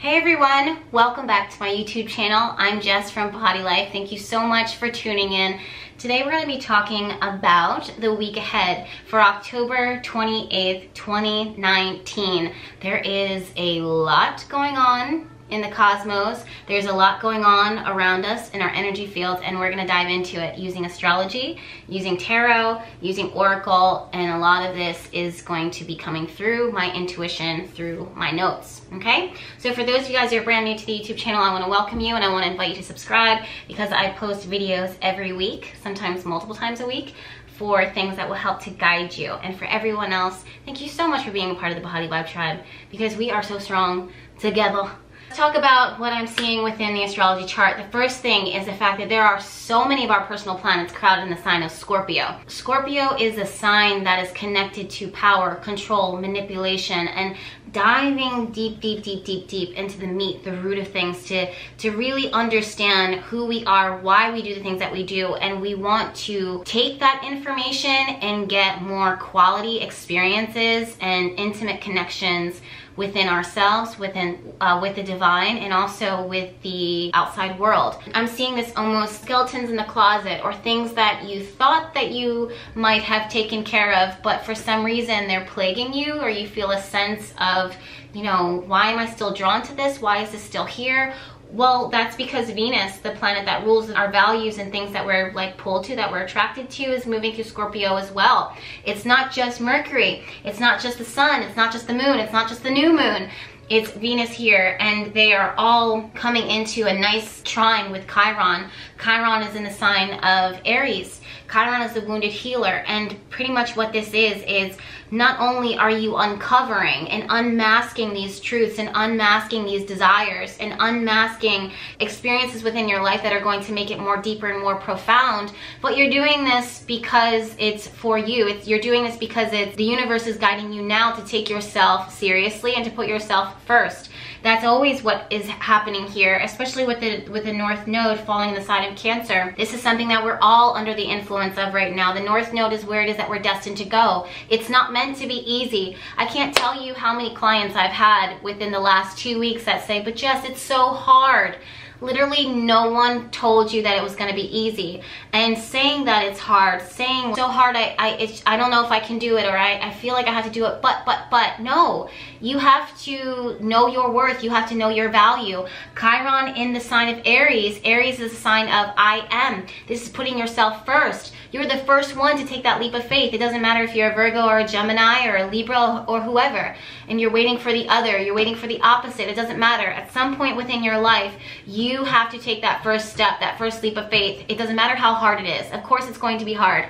Hey everyone, welcome back to my YouTube channel. I'm Jess from Behati Life. Thank you so much for tuning in. Today we're going to be talking about the week ahead for October 28th, 2019. There is a lot going on in the cosmos. There's a lot going on around us in our energy fields and we're gonna dive into it using astrology, using tarot, using oracle, and a lot of this is going to be coming through my intuition, through my notes, okay? So for those of you guys who are brand new to the YouTube channel, I wanna welcome you and I wanna invite you to subscribe because I post videos every week, sometimes multiple times a week, for things that will help to guide you. And for everyone else, thank you so much for being a part of the Behati Vibe Tribe because we are so strong together. Talk about what I'm seeing within the astrology chart. The first thing is the fact that there are so many of our personal planets crowded in the sign of Scorpio. Scorpio is a sign that is connected to power, control, manipulation, and diving deep, deep, deep, deep, deep into the meat, the root of things to, to really understand who we are, why we do the things that we do, and we want to take that information and get more quality experiences and intimate connections within ourselves, within uh, with the divine, and also with the outside world. I'm seeing this almost skeletons in the closet or things that you thought that you might have taken care of, but for some reason they're plaguing you or you feel a sense of, you know, why am I still drawn to this? Why is this still here? Well, that's because Venus, the planet that rules our values and things that we're like pulled to, that we're attracted to, is moving through Scorpio as well. It's not just Mercury. It's not just the sun. It's not just the moon. It's not just the new moon. It's Venus here, and they are all coming into a nice trine with Chiron. Chiron is in the sign of Aries. Chiron is the wounded healer, and pretty much what this is, is not only are you uncovering and unmasking these truths and unmasking these desires and unmasking experiences within your life that are going to make it more deeper and more profound, but you're doing this because it's for you. It's, you're doing this because it's the universe is guiding you now to take yourself seriously and to put yourself first. That's always what is happening here, especially with the with the North Node falling in the sign of Cancer. This is something that we're all under the influence of right now. The North Node is where it is that we're destined to go. It's not meant to be easy. I can't tell you how many clients I've had within the last two weeks that say, but Jess, it's so hard. Literally no one told you that it was going to be easy. And saying that it's hard, saying so hard, I, I, I don't know if I can do it or I, I feel like I have to do it, but, but, but, no. You have to know your worth. You have to know your value. Chiron in the sign of Aries. Aries is a sign of I am. This is putting yourself first. You're the first one to take that leap of faith. It doesn't matter if you're a Virgo or a Gemini or a Libra or whoever. And you're waiting for the other. You're waiting for the opposite. It doesn't matter. At some point within your life, you you have to take that first step, that first leap of faith. It doesn't matter how hard it is. Of course it's going to be hard.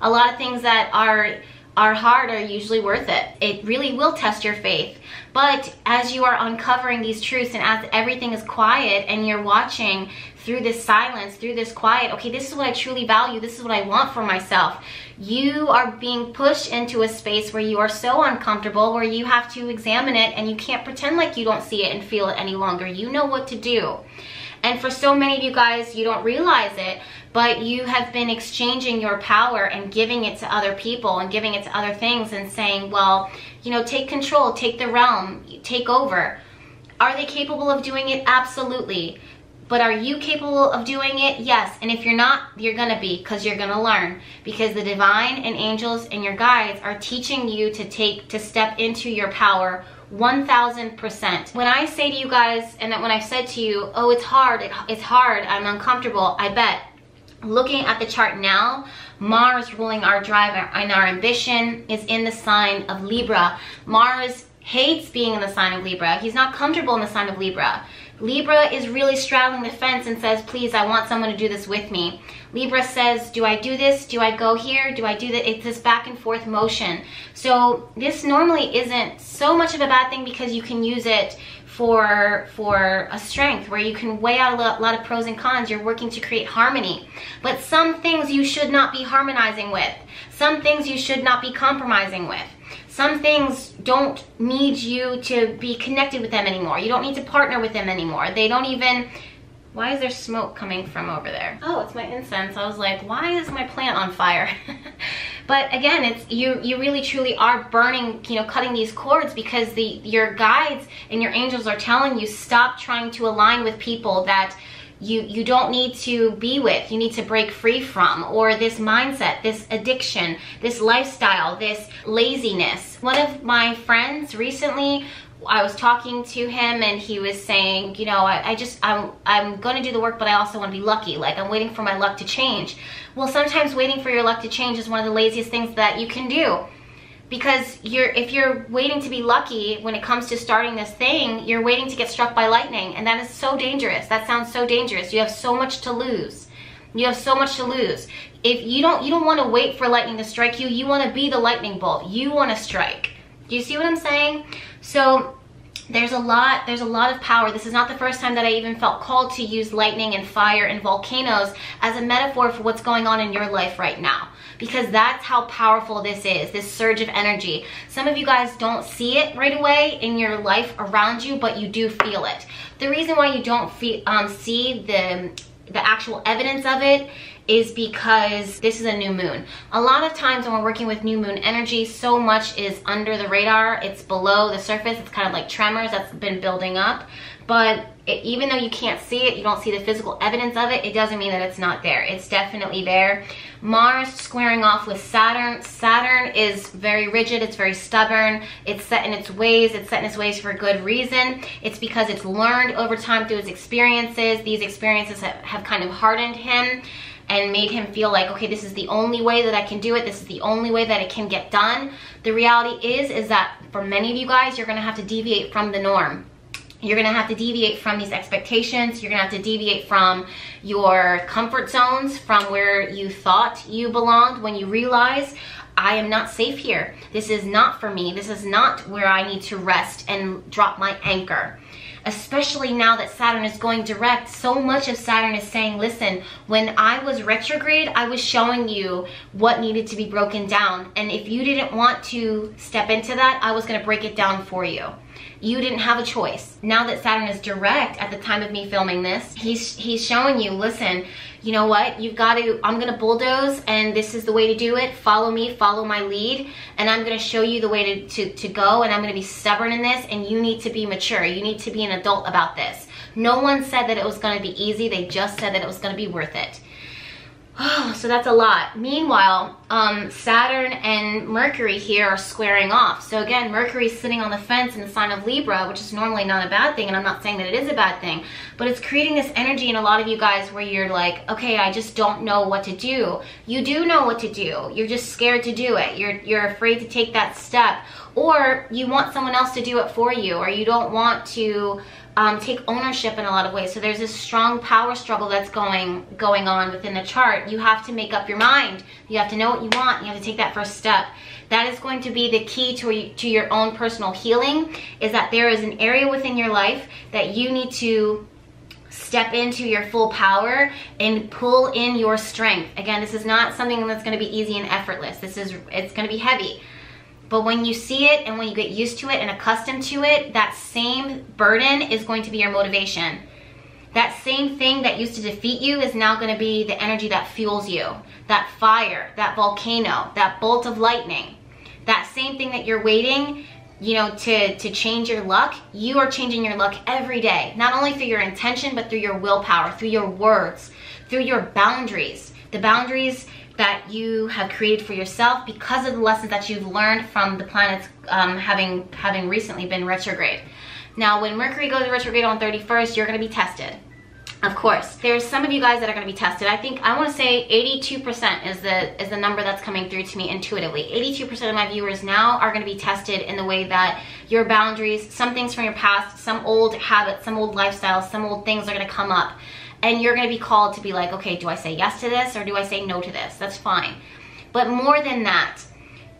A lot of things that are are hard are usually worth it. It really will test your faith. But as you are uncovering these truths and as everything is quiet and you're watching through this silence, through this quiet, okay, this is what I truly value. This is what I want for myself. You are being pushed into a space where you are so uncomfortable, where you have to examine it and you can't pretend like you don't see it and feel it any longer. You know what to do. And for so many of you guys, you don't realize it, but you have been exchanging your power and giving it to other people and giving it to other things and saying, well, you know, take control, take the realm, take over. Are they capable of doing it? Absolutely. But are you capable of doing it? Yes. And if you're not, you're going to be because you're going to learn. Because the divine and angels and your guides are teaching you to take, to step into your power 1000%. When I say to you guys, and that when I've said to you, oh, it's hard, it, it's hard, I'm uncomfortable, I bet. Looking at the chart now, Mars ruling our drive and our ambition is in the sign of Libra. Mars hates being in the sign of Libra. He's not comfortable in the sign of Libra. Libra is really straddling the fence and says, please, I want someone to do this with me. Libra says, do I do this? Do I go here? Do I do that? It's this back and forth motion. So this normally isn't so much of a bad thing because you can use it for for a strength where you can weigh out a lot, lot, of pros and cons you're working to create harmony but some things you should not be harmonizing with some things you should not be compromising with some things don't need you to be connected with them anymore. You don't need to partner with them anymore. They don't even, why is there smoke coming from over there? Oh, it's my incense. I was like, why is my plant on fire? But again, it's you you really truly are burning, you know, cutting these cords because the your guides and your angels are telling you stop trying to align with people that you you don't need to be with you need to break free from or this mindset this addiction this lifestyle this laziness one of my friends recently I was talking to him and he was saying, you know, I, I just, I'm, I'm going to do the work, but I also want to be lucky. Like I'm waiting for my luck to change. Well, sometimes waiting for your luck to change is one of the laziest things that you can do because you're if you're waiting to be lucky when it comes to starting this thing you're waiting to get struck by lightning and that is so dangerous. That sounds so dangerous. You have so much to lose. You have so much to lose. If you don't you don't want to wait for lightning to strike you you want to be the lightning bolt. You want to strike. Do you see what i'm saying? So there's a lot there's a lot of power. This is not the first time that i even felt called to use lightning and fire and volcanoes as a metaphor for what's going on in your life right now because that's how powerful this is this surge of energy. Some of you guys don't see it right away in your life around you but you do feel it. The reason why you don't feel, um, see the the actual evidence of it is because this is a new moon. A lot of times when we're working with new moon energy, so much is under the radar. It's below the surface. It's kind of like tremors that's been building up. But it, even though you can't see it, you don't see the physical evidence of it, it doesn't mean that it's not there. It's definitely there. Mars squaring off with Saturn. Saturn is very rigid, it's very stubborn, it's set in its ways, it's set in its ways for a good reason. It's because it's learned over time through its experiences. These experiences have, have kind of hardened him and made him feel like, okay, this is the only way that I can do it. This is the only way that it can get done. The reality is, is that for many of you guys, you're gonna have to deviate from the norm. You're gonna have to deviate from these expectations. You're gonna have to deviate from your comfort zones, from where you thought you belonged when you realize I am not safe here. This is not for me. This is not where I need to rest and drop my anchor especially now that Saturn is going direct, so much of Saturn is saying, listen, when I was retrograde, I was showing you what needed to be broken down. And if you didn't want to step into that, I was gonna break it down for you. You didn't have a choice. Now that Saturn is direct at the time of me filming this, he's, he's showing you, listen, you know what, you've got to, I'm going to bulldoze and this is the way to do it. Follow me, follow my lead, and I'm going to show you the way to, to, to go, and I'm going to be stubborn in this, and you need to be mature. You need to be an adult about this. No one said that it was going to be easy. They just said that it was going to be worth it. Oh, so that's a lot. Meanwhile, um, Saturn and Mercury here are squaring off. So again, Mercury's sitting on the fence in the sign of Libra, which is normally not a bad thing, and I'm not saying that it is a bad thing, but it's creating this energy in a lot of you guys where you're like, okay, I just don't know what to do. You do know what to do. You're just scared to do it. You're, you're afraid to take that step. Or you want someone else to do it for you, or you don't want to um, take ownership in a lot of ways. So there's this strong power struggle that's going going on within the chart. You have to make up your mind. You have to know what you want. You have to take that first step. That is going to be the key to, to your own personal healing is that there is an area within your life that you need to step into your full power and pull in your strength. Again, this is not something that's going to be easy and effortless. This is it's going to be heavy. But when you see it and when you get used to it and accustomed to it, that same burden is going to be your motivation. That same thing that used to defeat you is now going to be the energy that fuels you. That fire, that volcano, that bolt of lightning. That same thing that you're waiting, you know, to, to change your luck, you are changing your luck every day. Not only through your intention, but through your willpower, through your words, through your boundaries. The boundaries that you have created for yourself because of the lessons that you've learned from the planets um, having having recently been retrograde. Now, when Mercury goes retrograde on 31st, you're going to be tested. Of course, there's some of you guys that are going to be tested. I think I want to say 82% is the is the number that's coming through to me intuitively. 82% of my viewers now are going to be tested in the way that your boundaries, some things from your past, some old habits, some old lifestyles, some old things are going to come up and you're going to be called to be like, okay, do I say yes to this or do I say no to this? That's fine. But more than that,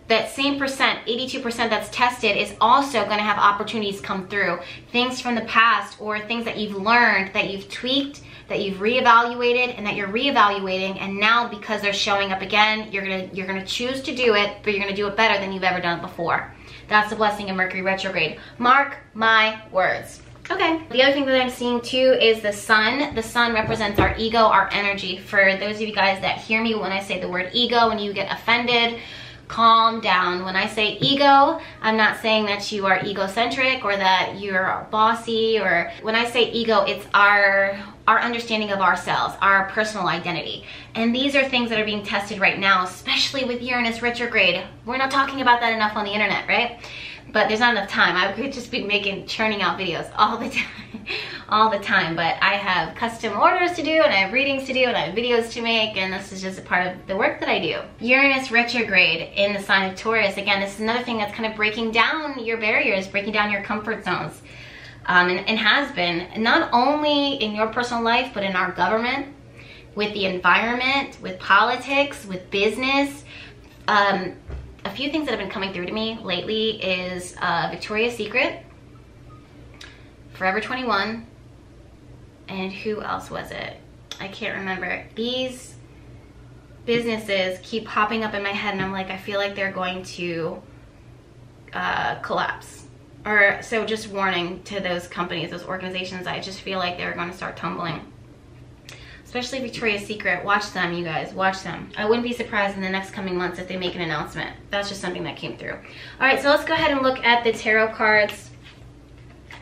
that same percent, 82% that's tested is also going to have opportunities come through. Things from the past or things that you've learned, that you've tweaked, that you've reevaluated and that you're reevaluating and now because they're showing up again, you're going to you're going to choose to do it, but you're going to do it better than you've ever done it before. That's the blessing of Mercury retrograde. Mark my words. Okay. The other thing that I'm seeing too is the sun. The sun represents our ego, our energy. For those of you guys that hear me when I say the word ego and you get offended, calm down. When I say ego, I'm not saying that you are egocentric or that you're bossy or when I say ego, it's our our understanding of ourselves, our personal identity. And these are things that are being tested right now, especially with Uranus retrograde. We're not talking about that enough on the internet, right? But there's not enough time. I could just be making, churning out videos all the time, all the time. But I have custom orders to do and I have readings to do and I have videos to make and this is just a part of the work that I do. Uranus retrograde in the sign of Taurus. Again, this is another thing that's kind of breaking down your barriers, breaking down your comfort zones. Um, and, and has been, not only in your personal life, but in our government, with the environment, with politics, with business. Um, a few things that have been coming through to me lately is uh, Victoria's Secret, Forever 21, and who else was it? I can't remember. These businesses keep popping up in my head and I'm like, I feel like they're going to uh, collapse. Or so just warning to those companies, those organizations, I just feel like they're going to start tumbling especially Victoria's Secret. Watch them, you guys. Watch them. I wouldn't be surprised in the next coming months if they make an announcement. That's just something that came through. All right, so let's go ahead and look at the tarot cards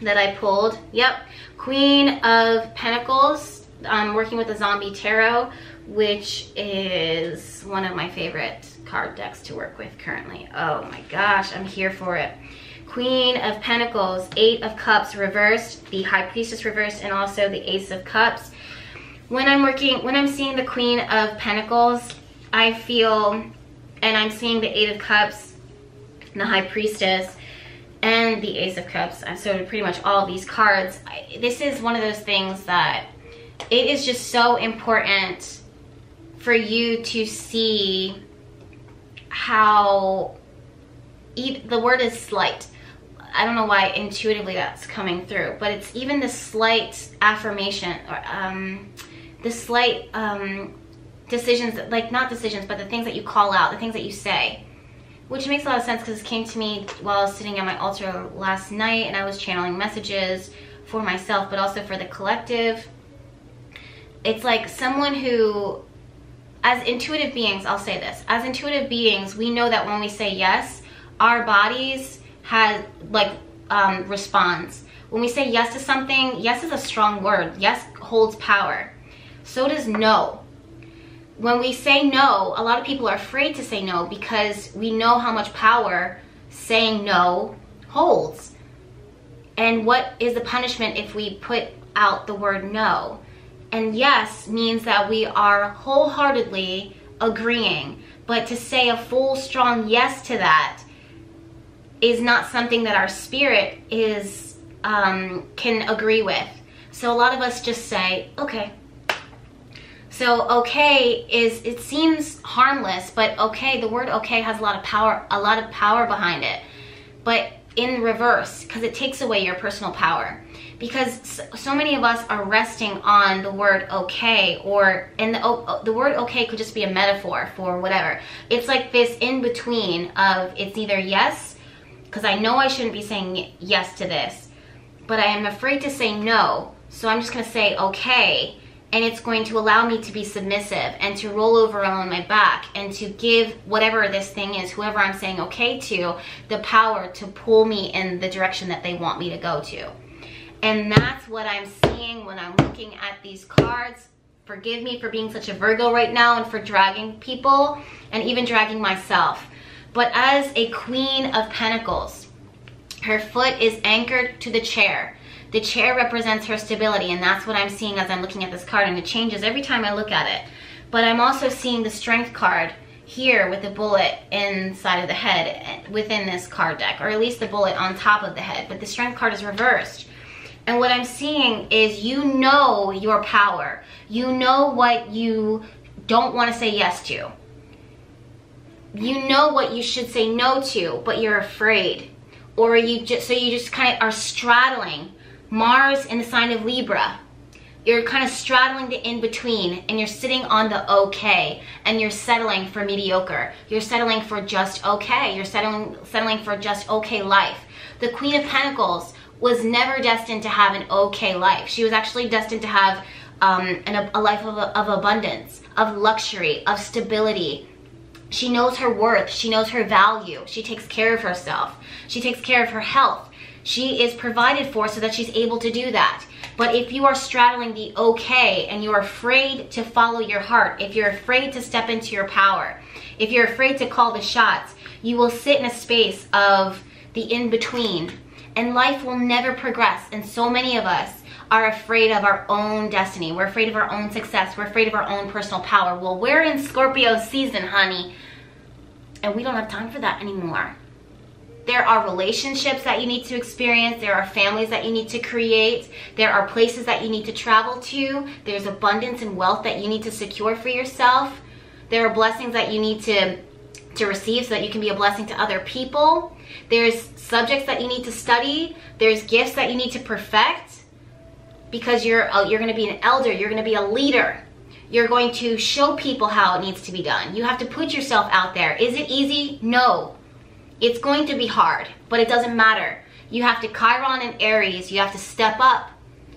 that I pulled. Yep, Queen of Pentacles. I'm working with the Zombie Tarot, which is one of my favorite card decks to work with currently. Oh my gosh, I'm here for it. Queen of Pentacles, Eight of Cups reversed, the High Priestess reversed, and also the Ace of Cups when I'm working, when I'm seeing the Queen of Pentacles, I feel, and I'm seeing the Eight of Cups, the High Priestess, and the Ace of Cups, so pretty much all these cards, I, this is one of those things that it is just so important for you to see how, the word is slight, I don't know why intuitively that's coming through, but it's even the slight affirmation or um, the slight um, decisions, like not decisions, but the things that you call out, the things that you say. Which makes a lot of sense because it came to me while I was sitting at my altar last night and I was channeling messages for myself, but also for the collective. It's like someone who, as intuitive beings, I'll say this, as intuitive beings, we know that when we say yes, our bodies has like um, responds. When we say yes to something, yes is a strong word. Yes holds power so does no. When we say no, a lot of people are afraid to say no because we know how much power saying no holds. And what is the punishment if we put out the word no? And yes means that we are wholeheartedly agreeing. But to say a full, strong yes to that is not something that our spirit is um, can agree with. So a lot of us just say, okay, so okay is, it seems harmless, but okay, the word okay has a lot of power, a lot of power behind it. But in reverse, because it takes away your personal power. Because so many of us are resting on the word okay, or, and the, the word okay could just be a metaphor for whatever. It's like this in between of it's either yes, because I know I shouldn't be saying yes to this, but I am afraid to say no, so I'm just gonna say okay, and it's going to allow me to be submissive and to roll over on my back and to give whatever this thing is, whoever I'm saying okay to, the power to pull me in the direction that they want me to go to. And that's what I'm seeing when I'm looking at these cards. Forgive me for being such a Virgo right now and for dragging people and even dragging myself. But as a queen of pentacles, her foot is anchored to the chair. The chair represents her stability and that's what I'm seeing as I'm looking at this card and it changes every time I look at it. But I'm also seeing the strength card here with the bullet inside of the head eh, within this card deck or at least the bullet on top of the head but the strength card is reversed. And what I'm seeing is you know your power. You know what you don't want to say yes to. You know what you should say no to, but you're afraid. Or you just so you just kind of are straddling Mars in the sign of Libra. You're kind of straddling the in-between and you're sitting on the okay and you're settling for mediocre. You're settling for just okay. You're settling, settling for just okay life. The Queen of Pentacles was never destined to have an okay life. She was actually destined to have um, an, a life of, of abundance, of luxury, of stability. She knows her worth. She knows her value. She takes care of herself. She takes care of her health. She is provided for so that she's able to do that. But if you are straddling the okay and you're afraid to follow your heart, if you're afraid to step into your power, if you're afraid to call the shots, you will sit in a space of the in between and life will never progress. And so many of us are afraid of our own destiny. We're afraid of our own success. We're afraid of our own personal power. Well, we're in Scorpio season, honey, and we don't have time for that anymore. There are relationships that you need to experience. There are families that you need to create. There are places that you need to travel to. There's abundance and wealth that you need to secure for yourself. There are blessings that you need to to receive so that you can be a blessing to other people. There's subjects that you need to study. There's gifts that you need to perfect because you're you're going to be an elder, you're going to be a leader. You're going to show people how it needs to be done. You have to put yourself out there. Is it easy? No. It's going to be hard, but it doesn't matter. You have to Chiron and Aries, you have to step up.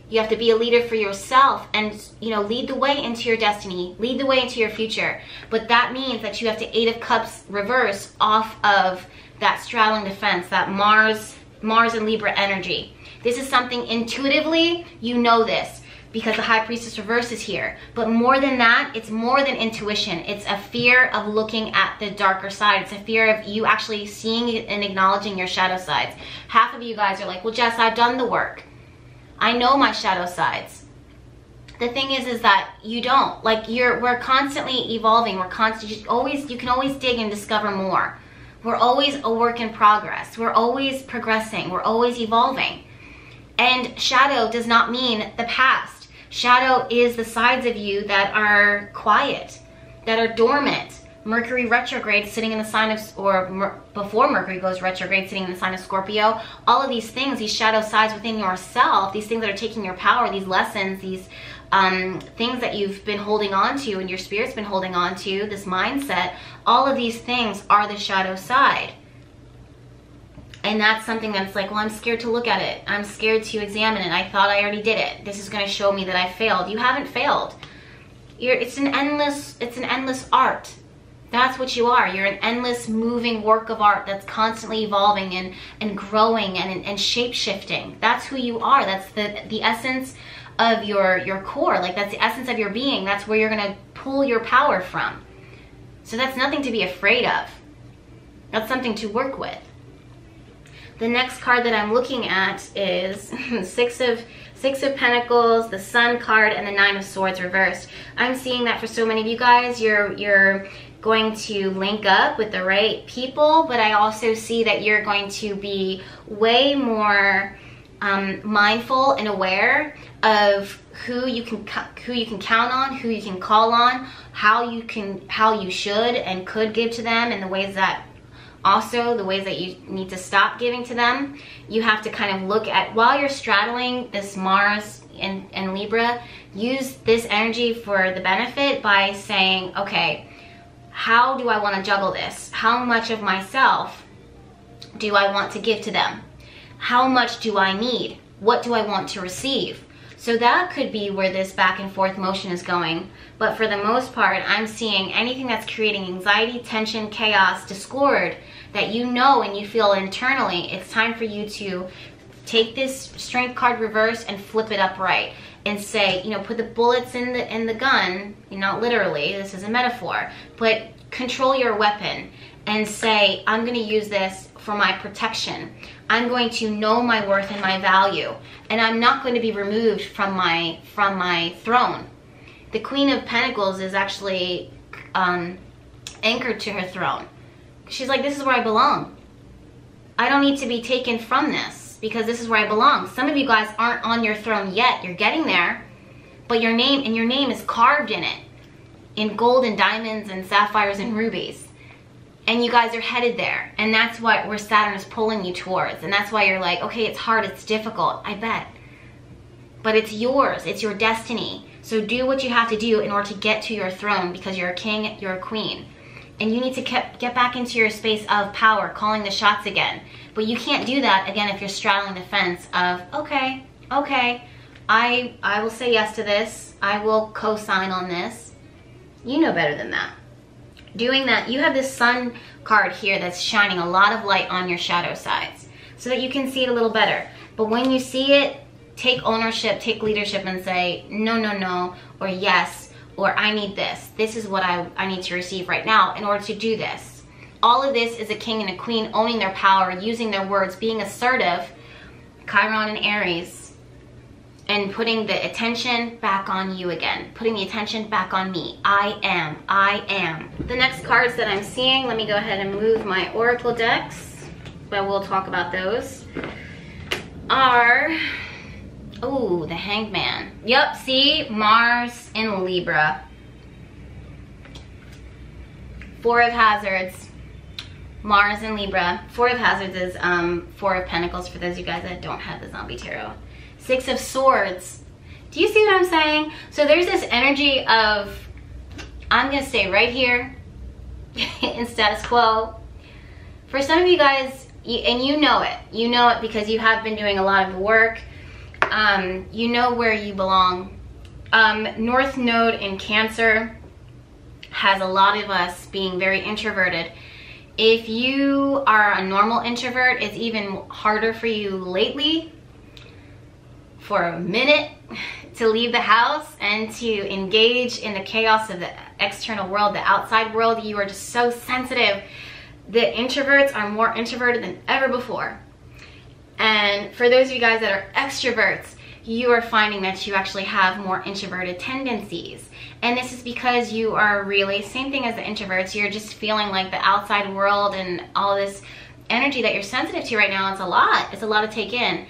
You have to be a leader for yourself and, you know, lead the way into your destiny, lead the way into your future. But that means that you have to Eight of Cups reverse off of that straddling defense, that Mars, Mars and Libra energy. This is something intuitively, you know this because the high priestess reverse is here. But more than that, it's more than intuition. It's a fear of looking at the darker side. It's a fear of you actually seeing and acknowledging your shadow sides. Half of you guys are like, well, Jess, I've done the work. I know my shadow sides. The thing is, is that you don't. Like you're, we're constantly evolving. We're constantly, always, you can always dig and discover more. We're always a work in progress. We're always progressing. We're always evolving. And shadow does not mean the past Shadow is the sides of you that are quiet, that are dormant. Mercury retrograde sitting in the sign of, or before Mercury goes retrograde sitting in the sign of Scorpio, all of these things, these shadow sides within yourself, these things that are taking your power, these lessons, these um, things that you've been holding on to and your spirit's been holding on to, this mindset, all of these things are the shadow side. And that's something that's like, well, I'm scared to look at it. I'm scared to examine it. I thought I already did it. This is going to show me that I failed. You haven't failed. You're, it's an endless, it's an endless art. That's what you are. You're an endless moving work of art that's constantly evolving and, and growing and, and shape-shifting. That's who you are. That's the, the essence of your, your core. Like that's the essence of your being. That's where you're going to pull your power from. So that's nothing to be afraid of. That's something to work with. The next card that I'm looking at is Six of Six of Pentacles, the Sun card, and the Nine of Swords reversed. I'm seeing that for so many of you guys, you're you're going to link up with the right people, but I also see that you're going to be way more um, mindful and aware of who you can who you can count on, who you can call on, how you can how you should and could give to them, and the ways that also the ways that you need to stop giving to them you have to kind of look at while you're straddling this mars and, and libra use this energy for the benefit by saying okay how do i want to juggle this? How much of myself do i want to give to them? How much do i need? What do i want to receive so that could be where this back and forth motion is going. But for the most part, I'm seeing anything that's creating anxiety, tension, chaos, discord that you know and you feel internally, it's time for you to take this strength card reverse and flip it upright and say, you know, put the bullets in the in the gun, not literally, this is a metaphor, but control your weapon and say, I'm going to use this for my protection. I'm going to know my worth and my value, and I'm not going to be removed from my from my throne. The Queen of Pentacles is actually um, anchored to her throne. She's like, this is where I belong. I don't need to be taken from this because this is where I belong. Some of you guys aren't on your throne yet. You're getting there, but your name and your name is carved in it in gold and diamonds and sapphires and rubies. And you guys are headed there. And that's what where Saturn is pulling you towards. And that's why you're like, okay, it's hard, it's difficult. I bet. But it's yours. It's your destiny. So do what you have to do in order to get to your throne because you're a king, you're a queen. and you need to get, get back into your space of power, calling the shots again. But you can't do that again if you're straddling the fence of, okay, okay, I, I will say yes to this. I will co-sign on this. You know better than that. Doing that, you have this sun card here that's shining a lot of light on your shadow sides so that you can see it a little better. But when you see it, take ownership, take leadership and say, no, no, no, or yes, or I need this. This is what I, I need to receive right now in order to do this. All of this is a king and a queen owning their power, using their words, being assertive, Chiron and Aries, and putting the attention back on you again, putting the attention back on me. I am, I am. The next cards that I'm seeing, let me go ahead and move my Oracle decks, but we'll talk about those, are, oh, the Hangman. Yep, see, Mars in Libra. Four of Hazards, Mars in Libra. Four of Hazards is um, Four of Pentacles for those of you guys that don't have the Zombie Tarot. Six of Swords. Do you see what I'm saying? So there's this energy of, I'm gonna stay right here in status quo. For some of you guys, and you know it, you know it because you have been doing a lot of work. Um, you know where you belong. Um, North Node in Cancer has a lot of us being very introverted. If you are a normal introvert, it's even harder for you lately for a minute to leave the house and to engage in the chaos of the external world, the outside world. You are just so sensitive. The introverts are more introverted than ever before. And for those of you guys that are extroverts, you are finding that you actually have more introverted tendencies. And this is because you are really, same thing as the introverts, you're just feeling like the outside world and all this energy that you're sensitive to right now, it's a lot. It's a lot to take in.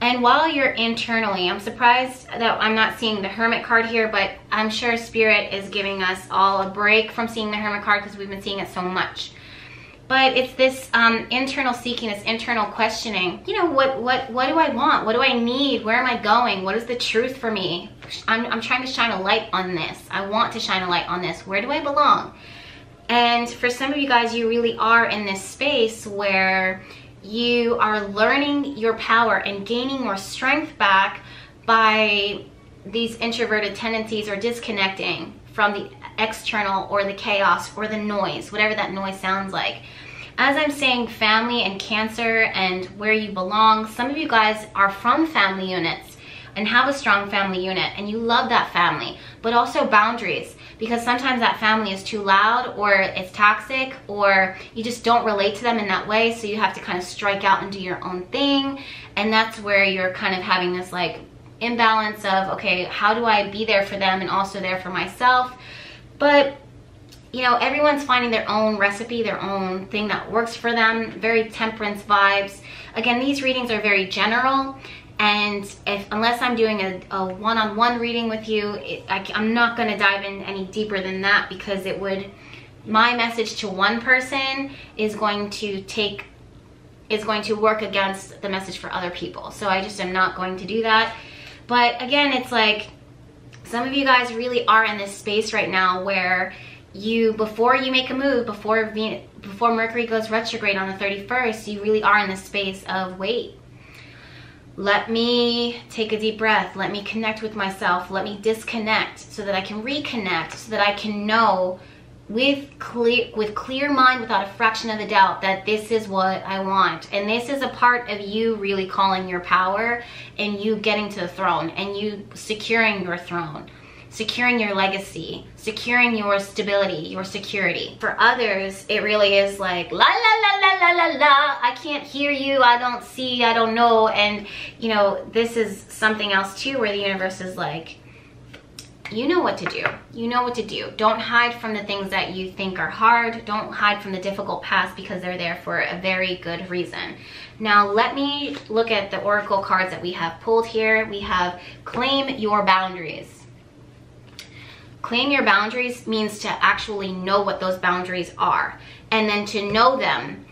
And while you're internally, I'm surprised that I'm not seeing the Hermit card here, but I'm sure Spirit is giving us all a break from seeing the Hermit card because we've been seeing it so much. But it's this um, internal seeking, this internal questioning. You know, what, what, what do I want? What do I need? Where am I going? What is the truth for me? I'm, I'm trying to shine a light on this. I want to shine a light on this. Where do I belong? And for some of you guys, you really are in this space where you are learning your power and gaining your strength back by these introverted tendencies or disconnecting from the external or the chaos or the noise, whatever that noise sounds like. As I'm saying family and cancer and where you belong, some of you guys are from family units and have a strong family unit and you love that family, but also boundaries because sometimes that family is too loud or it's toxic or you just don't relate to them in that way so you have to kind of strike out and do your own thing and that's where you're kind of having this like imbalance of okay how do I be there for them and also there for myself? But you know everyone's finding their own recipe their own thing that works for them very temperance vibes. Again these readings are very general and if unless I'm doing a, one-on-one reading with you, it, I, I'm not going to dive in any deeper than that because it would, my message to one person is going to take, is going to work against the message for other people. So I just am not going to do that. But again, it's like, some of you guys really are in this space right now where you, before you make a move, before, before Mercury goes retrograde on the 31st, you really are in the space of wait let me take a deep breath. Let me connect with myself. Let me disconnect so that I can reconnect, so that I can know with clear with clear mind without a fraction of a doubt that this is what I want and this is a part of you really calling your power and you getting to the throne and you securing your throne securing your legacy, securing your stability, your security. For others, it really is like, la la la la la la la, I can't hear you, I don't see, I don't know. And, you know, this is something else too where the universe is like, you know what to do. You know what to do. Don't hide from the things that you think are hard. Don't hide from the difficult past because they're there for a very good reason. Now, let me look at the oracle cards that we have pulled here. We have claim your boundaries. Claim your boundaries means to actually know what those boundaries are. And then to know them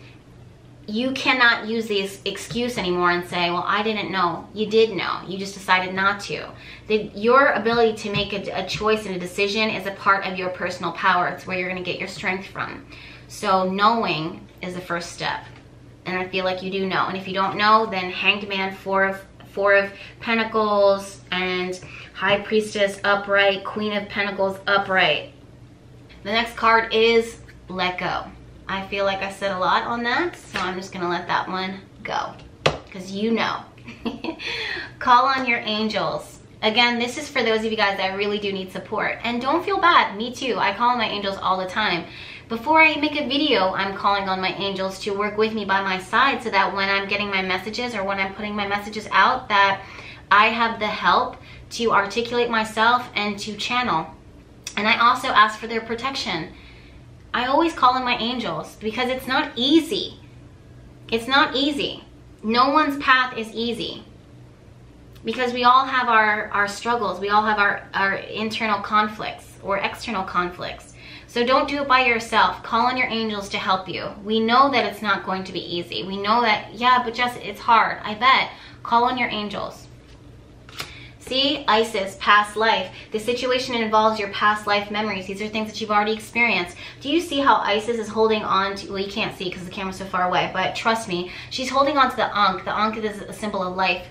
you cannot use this excuse anymore and say, well, I didn't know. You did know. You just decided not to. The, your ability to make a, a choice and a decision is a part of your personal power. It's where you're going to get your strength from. So knowing is the first step. And I feel like you do know. And if you don't know, then Hanged Man, Four of, four of Pentacles, and High Priestess upright, Queen of Pentacles upright. The next card is Let Go. I feel like I said a lot on that, so I'm just gonna let that one go, because you know. Call on your angels. Again, this is for those of you guys that really do need support. And don't feel bad, me too. I call on my angels all the time. Before I make a video, I'm calling on my angels to work with me by my side so that when I'm getting my messages or when I'm putting my messages out that I have the help to articulate myself and to channel. And I also ask for their protection. I always call in my angels because it's not easy. It's not easy. No one's path is easy because we all have our, our struggles. We all have our, our internal conflicts or external conflicts. So don't do it by yourself. Call on your angels to help you. We know that it's not going to be easy. We know that, yeah, but just it's hard. I bet. Call on your angels. See, Isis, past life. The situation involves your past life memories. These are things that you've already experienced. Do you see how Isis is holding on to, well, you can't see because the camera's so far away, but trust me, she's holding on to the Ankh. The Ankh is a symbol of life.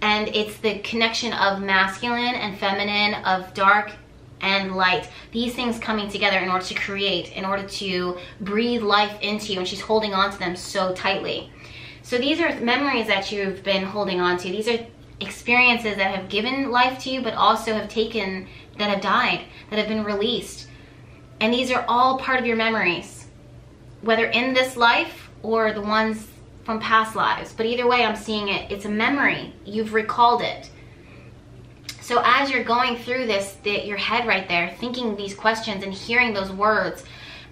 And it's the connection of masculine and feminine, of dark and light. These things coming together in order to create, in order to breathe life into you. And she's holding on to them so tightly. So these are memories that you've been holding on to. These are experiences that have given life to you, but also have taken, that have died, that have been released. And these are all part of your memories, whether in this life or the ones from past lives. But either way, I'm seeing it. It's a memory. You've recalled it. So as you're going through this, the, your head right there, thinking these questions and hearing those words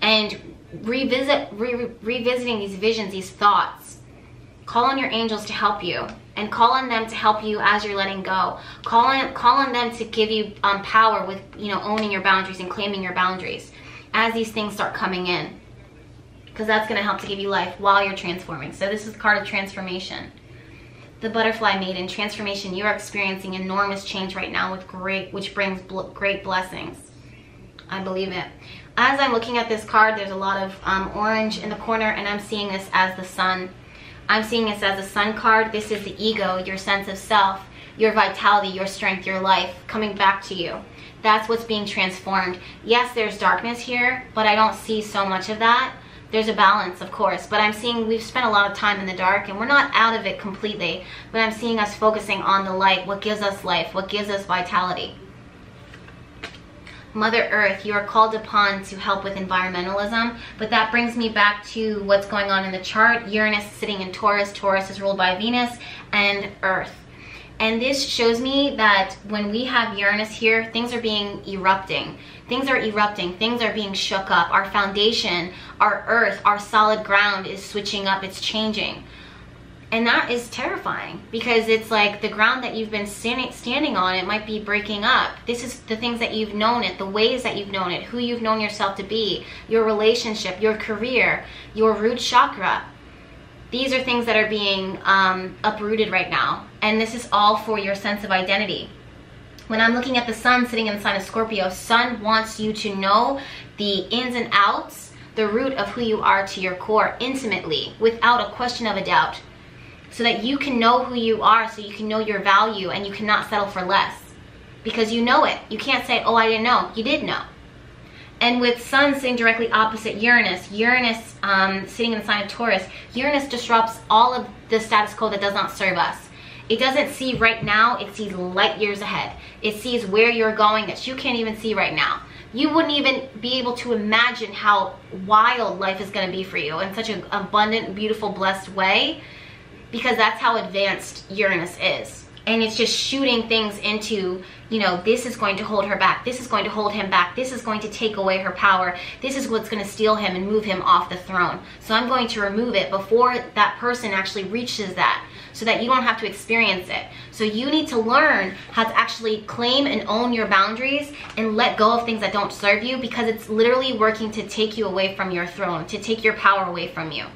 and revisit, re, revisiting these visions, these thoughts, call on your angels to help you and call on them to help you as you're letting go. Call on, call on them to give you um, power with, you know, owning your boundaries and claiming your boundaries as these things start coming in. Because that's going to help to give you life while you're transforming. So this is the card of transformation. The butterfly maiden transformation. You are experiencing enormous change right now with great, which brings bl great blessings. I believe it. As I'm looking at this card, there's a lot of um, orange in the corner, and I'm seeing this as the sun I'm seeing this as a sun card. This is the ego, your sense of self, your vitality, your strength, your life coming back to you. That's what's being transformed. Yes, there's darkness here, but I don't see so much of that. There's a balance, of course, but I'm seeing we've spent a lot of time in the dark and we're not out of it completely, but I'm seeing us focusing on the light, what gives us life, what gives us vitality. Mother Earth, you are called upon to help with environmentalism, but that brings me back to what's going on in the chart. Uranus sitting in Taurus. Taurus is ruled by Venus and Earth. And this shows me that when we have Uranus here, things are being erupting. Things are erupting. Things are being shook up. Our foundation, our earth, our solid ground is switching up. It's changing. And that is terrifying because it's like the ground that you've been standing, standing on, it might be breaking up. This is the things that you've known it, the ways that you've known it, who you've known yourself to be, your relationship, your career, your root chakra. These are things that are being um, uprooted right now. And this is all for your sense of identity. When I'm looking at the sun sitting in the sign of Scorpio, sun wants you to know the ins and outs, the root of who you are to your core intimately, without a question of a doubt so that you can know who you are, so you can know your value and you cannot settle for less because you know it. You can't say, oh, I didn't know. You did know. And with Sun sitting directly opposite Uranus, Uranus um, sitting in the sign of Taurus, Uranus disrupts all of the status quo that does not serve us. It doesn't see right now, it sees light years ahead. It sees where you're going that you can't even see right now. You wouldn't even be able to imagine how wild life is going to be for you in such an abundant, beautiful, blessed way because that's how advanced Uranus is. And it's just shooting things into, you know, this is going to hold her back. This is going to hold him back. This is going to take away her power. This is what's going to steal him and move him off the throne. So I'm going to remove it before that person actually reaches that so that you don't have to experience it. So you need to learn how to actually claim and own your boundaries and let go of things that don't serve you because it's literally working to take you away from your throne, to take your power away from you.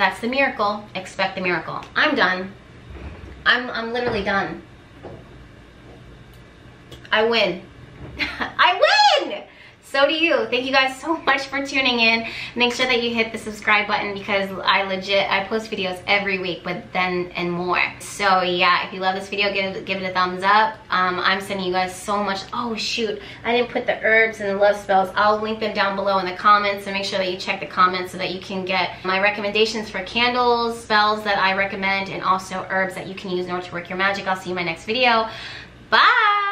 That's the miracle. Expect the miracle. I'm done. I'm, I'm literally done. I win. I win! So do you. Thank you guys so much for tuning in. Make sure that you hit the subscribe button because I legit, I post videos every week, but then and more. So yeah, if you love this video, give, give it a thumbs up. Um, I'm sending you guys so much. Oh shoot, I didn't put the herbs and the love spells. I'll link them down below in the comments. So make sure that you check the comments so that you can get my recommendations for candles, spells that I recommend, and also herbs that you can use in order to work your magic. I'll see you in my next video. Bye!